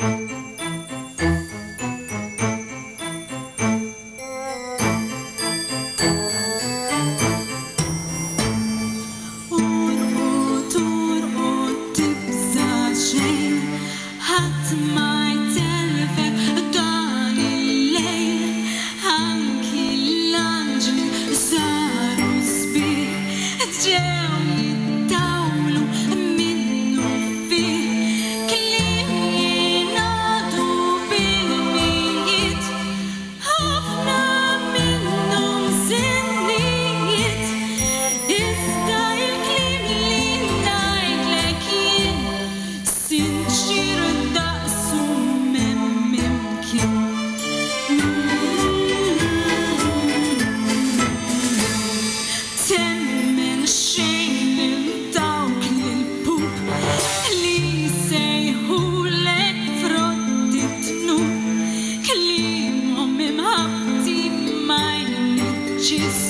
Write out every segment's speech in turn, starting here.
Música She's.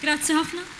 Grazie ħafna.